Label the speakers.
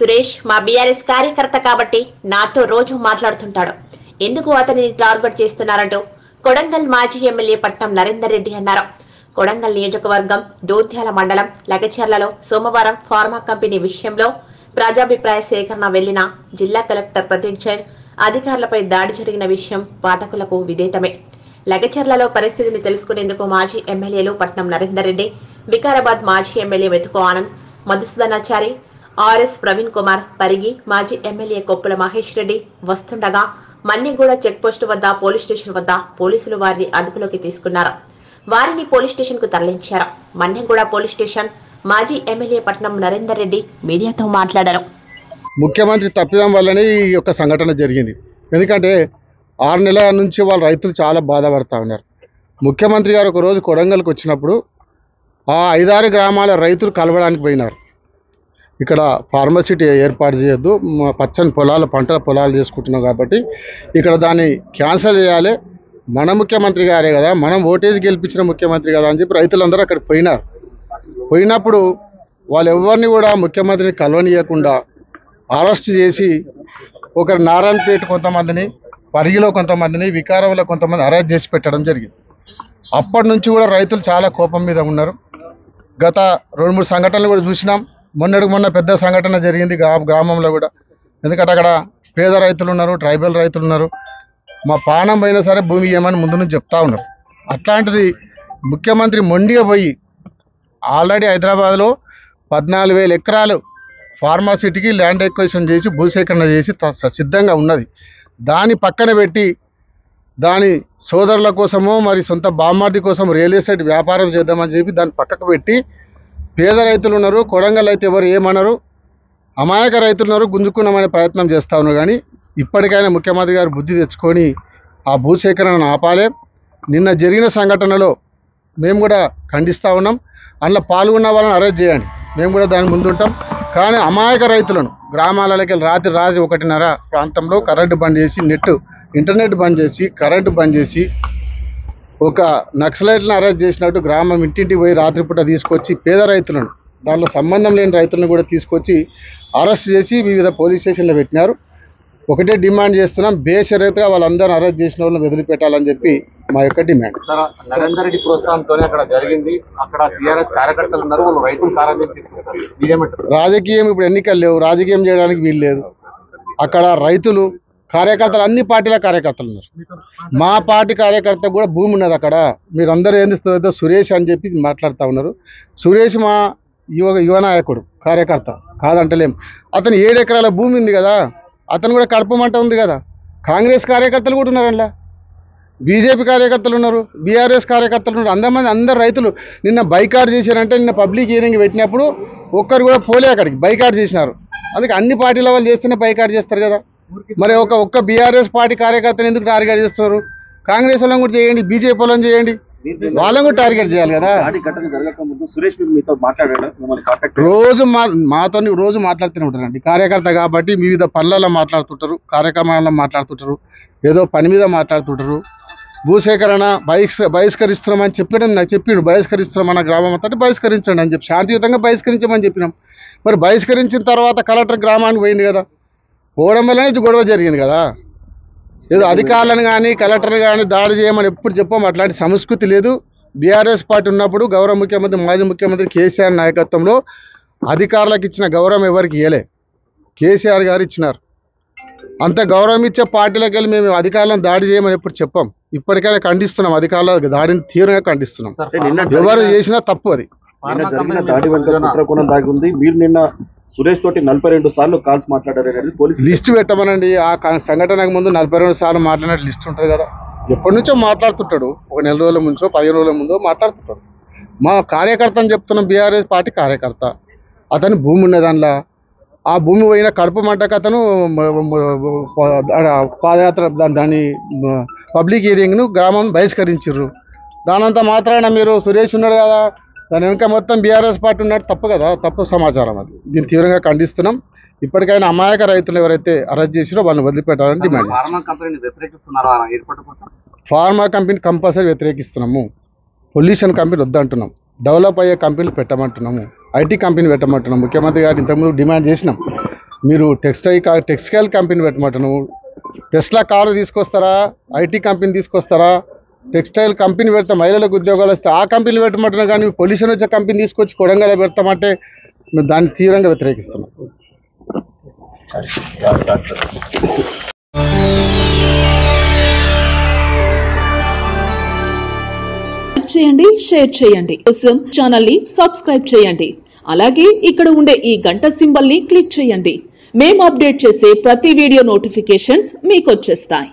Speaker 1: సురేష్ మా బీఆర్ఎస్ కార్యకర్త కాబట్టి నాతో రోజు మాట్లాడుతుంటాడు. ఎందుకు అతనిని టార్గెట్ చేస్తున్నారంటూ కొడంగల్ మాజీ ఎమ్మెల్యే పట్నం నరేందర్ రెడ్డి అన్నారు. కొడంగల్ నియోజకవర్గం దోద్యాల మండలం లగచర్లలో సోమవారం ఫార్మా కంపెనీ విషయంలో ప్రజాభిప్రాయ సేకరణ వెళ్ళిన జిల్లా కలెక్టర్ ప్రదీప్ జైన్ అధికారులపై దాడి జరిగిన విషయం పాఠకులకు విదేతమే లగచర్లలో పరిస్థితిని తెలుసుకునేందుకు మాజీ ఎమ్మెల్యేలు పట్నం నరేందర్ రెడ్డి వికారాబాద్ మాజీ ఎమ్మెల్యే వెతుకు ఆనంద్ మధుసూదనాచారి ఆర్ఎస్ ప్రవీణ్ కుమార్ పరిగి మాజీ ఎమ్మెల్యే కొప్పుల మహేష్ రెడ్డి వస్తుండగా మన్నిగూడ చెక్పోస్టు వద్ద పోలీస్ స్టేషన్ వద్ద పోలీసులు వారిని అదుపులోకి తీసుకున్నారు. వారిని పోలీస్ స్టేషన్కు తరలించారు. మన్నెగూడ పోలీస్ స్టేషన్ మాజీ ఎమ్మెల్యే పట్నం నరేందర్ రెడ్డి మీడియాతో మాట్లాడారు.
Speaker 2: ముఖ్యమంత్రి తప్పిదం వల్లనే ఈ యొక్క సంఘటన జరిగింది. ఎందుకంటే ఆరు నెలల నుంచి వాళ్ళ రైతులు చాలా బాధపడతా ఉన్నారు. ముఖ్యమంత్రి గారు ఒకరోజు కొడంగల్కి వచ్చినప్పుడు ఆ ఐదారు గ్రామాల రైతులు కలవడానికి పోయినారు. ఇక్కడ ఫార్మసిటీ ఏర్పాటు చేయొద్దు. మా పచ్చని పొలాలు పంటల పొలాలు చేసుకుంటున్నాం కాబట్టి ఇక్కడ దాన్ని క్యాన్సిల్ చేయాలి. మన ముఖ్యమంత్రి గారే కదా మనం ఓటేజ్ గెలిపించిన ముఖ్యమంత్రి కదా అని చెప్పి రైతులందరూ అక్కడికి పోయినారు. పోయినప్పుడు వాళ్ళు ఎవరిని కూడా ముఖ్యమంత్రిని కలవనీయకుండా అరెస్ట్ చేసి ఒకరు నారాయణపేట కొంతమందిని పరిగిలో కొంతమందిని వికారంలో కొంతమంది అరెస్ట్ చేసి పెట్టడం జరిగింది. అప్పటి నుంచి కూడా రైతులు చాలా కోపం మీద ఉన్నారు. గత రెండు మూడు సంఘటనలు కూడా చూసినాం. మొన్నటికి మొన్న పెద్ద సంఘటన జరిగింది గ్రామంలో కూడా. ఎందుకంటే అక్కడ పేద రైతులు ఉన్నారు ట్రైబల్ రైతులు ఉన్నారు. మా పానం పోయినా సరే భూమి ఇవ్వమని ముందు నుంచి చెప్తా ఉన్నారు. అట్లాంటిది ముఖ్యమంత్రి మొండిగా పోయి ఆల్రెడీ హైదరాబాద్లో పద్నాలుగు వేల ఎకరాలు ఫార్మాసిటీకి ల్యాండ్ ఎక్వేషన్ చేసి భూసేకరణ చేసి సిద్ధంగా ఉన్నది. దాని పక్కన పెట్టి దాని సోదరుల కోసమో మరి సొంత బామ్మార్ది కోసం రియల్ ఎస్టేట్ వ్యాపారం చేద్దామని చెప్పి దాన్ని పక్కకు పెట్టి పేద రైతులు ఉన్నారు కొడంగల్ అయితే ఎవరు ఏమనరు అమాయక రైతులు ఉన్నారు గుంజుకున్నామనే ప్రయత్నం చేస్తా ఉన్నారు కానీ ఇప్పటికైనా ముఖ్యమంత్రి గారు బుద్ధి తెచ్చుకొని ఆ భూసేకరణను ఆపాలే. నిన్న జరిగిన సంఘటనలో మేము కూడా ఖండిస్తూ ఉన్నాం. అందులో పాల్గొన్న వాళ్ళని అరెస్ట్ చేయండి. మేము కూడా దాని ముందుంటాం కానీ అమాయక రైతులను గ్రామాలకి రాత్రి రాత్రి ఒకటిన్నర ప్రాంతంలో కరెంటు బంద్ చేసి నెట్ ఇంటర్నెట్ బంద్ చేసి కరెంటు బంద్ చేసి ఒక నక్సలైట్లను అరెస్ట్ చేసినట్టు గ్రామం ఇంటింటికి పోయి రాత్రిపూట తీసుకొచ్చి పేద రైతులను దాంట్లో సంబంధం లేని రైతులను కూడా తీసుకొచ్చి అరెస్ట్ చేసి వివిధ పోలీస్ స్టేషన్లో పెట్టినారు. ఒకటే డిమాండ్ చేస్తున్నాం బేషరతుగా వాళ్ళందరిని అరెస్ట్ చేసిన వాళ్ళని వదిలిపెట్టాలని చెప్పి మా యొక్క డిమాండ్.
Speaker 3: సార్ నరేందర్ రెడ్డి ప్రోత్సాహంతోనే అక్కడ జరిగింది. అక్కడ టీఆర్ఎస్ కార్యకర్తలు ఉన్నారు వాళ్ళు రైతులు కారణం మీరేమంటారు?
Speaker 2: రాజకీయం ఇప్పుడు ఎన్నికలు లేవు రాజకీయం చేయడానికి వీలు లేదు. అక్కడ రైతులు కార్యకర్తలు అన్ని పార్టీల కార్యకర్తలు ఉన్నారు. మా పార్టీ కార్యకర్త కూడా భూమి ఉన్నది అక్కడ. మీరందరూ ఏంది ఏదో సురేష్ అని చెప్పి మాట్లాడుతూ ఉన్నారు. సురేష్ మా యువ యువ నాయకుడు కార్యకర్త కాదంటలేం. అతను ఏడు ఎకరాల భూమి ఉంది కదా అతను కూడా కడపమంట ఉంది కదా. కాంగ్రెస్ కార్యకర్తలు కూడా ఉన్నారు బీజేపీ కార్యకర్తలు ఉన్నారు బీఆర్ఎస్ కార్యకర్తలు ఉన్నారు. అందమంది అందరు రైతులు నిన్న బైకాట్ చేశారంటే నిన్న పబ్లిక్ హీరింగ్ పెట్టినప్పుడు ఒక్కరు కూడా పోలే అక్కడికి. బైకాట్ చేసినారు. అందుకే అన్ని పార్టీల వాళ్ళు చేస్తేనే బైకాట్ చేస్తారు కదా. మరి ఒక ఒక్క బీఆర్ఎస్ పార్టీ కార్యకర్తను ఎందుకు టార్గెట్ చేస్తారు? కాంగ్రెస్ వాళ్ళని కూడా చేయండి బీజేపీ వాళ్ళని చేయండి. వాళ్ళని కూడా టార్గెట్ చేయాలి కదా. రోజు మా మాతో రోజు మాట్లాడుతూనే ఉంటారండి. కార్యకర్త కాబట్టి వివిధ పనులలో మాట్లాడుతుంటారు కార్యక్రమాలలో మాట్లాడుతుంటారు ఏదో పని మీద మాట్లాడుతుంటారు. భూసేకరణ బహిష్క బహిష్కరిస్తున్నామని చెప్పడం నాకు చెప్పిండు బహిష్కరిస్తున్నాం మన గ్రామం అంతా బహిష్కరించండి అని చెప్పి శాంతియుతంగా బహిష్కరించమని చెప్పినాం. మరి బహిష్కరించిన తర్వాత కలెక్టర్ గ్రామానికి పోయింది కదా. పోవడం వల్లనే ఇది గొడవ జరిగింది కదా. ఏదో అధికారులను కానీ కలెక్టర్ని కానీ దాడి చేయమని ఎప్పుడు చెప్పాము అట్లాంటి సంస్కృతి లేదు. బీఆర్ఎస్ పార్టీ ఉన్నప్పుడు గౌరవ ముఖ్యమంత్రి మాజీ ముఖ్యమంత్రి కేసీఆర్ నాయకత్వంలో అధికారులకు ఇచ్చిన గౌరవం ఎవరికి ఇవ్వలే కేసీఆర్ గారు ఇచ్చినారు. అంత గౌరవం ఇచ్చే పార్టీలకు వెళ్ళి మేము అధికారులను దాడి చేయమని ఎప్పుడు చెప్పాం. ఇప్పటికైనా ఖండిస్తున్నాం అధికారుల దాడిని తీవ్రంగా ఖండిస్తున్నాం. ఎవరు చేసినా తప్పు అది.
Speaker 4: దాడి వెనుక దాగి ఉంది. మీరు నిన్న సురేష్ తోటి నలభై రెండు సార్లు కాల్స్ మాట్లాడారు అనేది పోలీసులు
Speaker 2: లిస్ట్ పెట్టమనండి. ఆ సంఘటనకు ముందు నలభై రెండు సార్లు మాట్లాడిన లిస్ట్ ఉంటుంది కదా. ఎప్పటి నుంచో మాట్లాడుతుంటాడు. ఒక నెల రోజుల ముంచో పదిహేను రోజుల ముందో మాట్లాడుతుంటాడు. మా కార్యకర్త అని చెప్తున్న బీఆర్ఎస్ పార్టీ కార్యకర్త అతని భూమి ఉన్న దానిలో. ఆ భూమి పోయిన కడుపు మంటకు అతను పాదయాత్ర దాని పబ్లిక్ హీరింగ్ను గ్రామం బహిష్కరించారు దానంతా మాత్రాన మీరు సురేష్ ఉన్నాడు కదా. దాని వెనుక మొత్తం బీఆర్ఎస్ పార్టీ ఉన్నట్టు తప్పు కదా తప్పు సమాచారం అది. దీన్ని తీవ్రంగా ఖండిస్తున్నాం. ఇప్పటికైనా అమాయక రైతులు ఎవరైతే అరెస్ట్ చేసిరో వాళ్ళని వదిలిపెట్టాలని డిమాండ్
Speaker 3: ఫార్మా
Speaker 2: కంపెనీ కంపల్సరీ వ్యతిరేకిస్తున్నాము. పొల్యూషన్ కంపెనీ వద్దంటున్నాం. డెవలప్ అయ్యే కంపెనీలు పెట్టమంటున్నాము. ఐటీ కంపెనీ పెట్టమంటున్నాం ముఖ్యమంత్రి గారు ఇంతకుముందు డిమాండ్ చేసినాం. మీరు టెక్స్టైల్ టెక్స్టైల్ కంపెనీ పెట్టమంటాను టెస్లా కారు తీసుకొస్తారా? ఐటీ కంపెనీ తీసుకొస్తారా? టెక్స్టైల్ కంపెనీ పెడతా మహిళలకు ఉద్యోగాలు వస్తే ఆ కంపెనీ పెట్టమంటున్నా కానీ పొల్యూషన్ వచ్చే కంపెనీ తీసుకొచ్చి కొడంగల్ పెడతామంటే మేము దాన్ని తీవ్రంగా వ్యతిరేకిస్తున్నాం.
Speaker 5: చేయండి షేర్ చేయండి. కోసం ఛానల్ని సబ్స్క్రైబ్ చేయండి. అలాగే ఇక్కడ ఉండే ఈ గంట సింబల్ని క్లిక్ చేయండి. మేము అప్డేట్ చేసే ప్రతి వీడియో నోటిఫికేషన్స్ మీకు వచ్చేస్తాయి.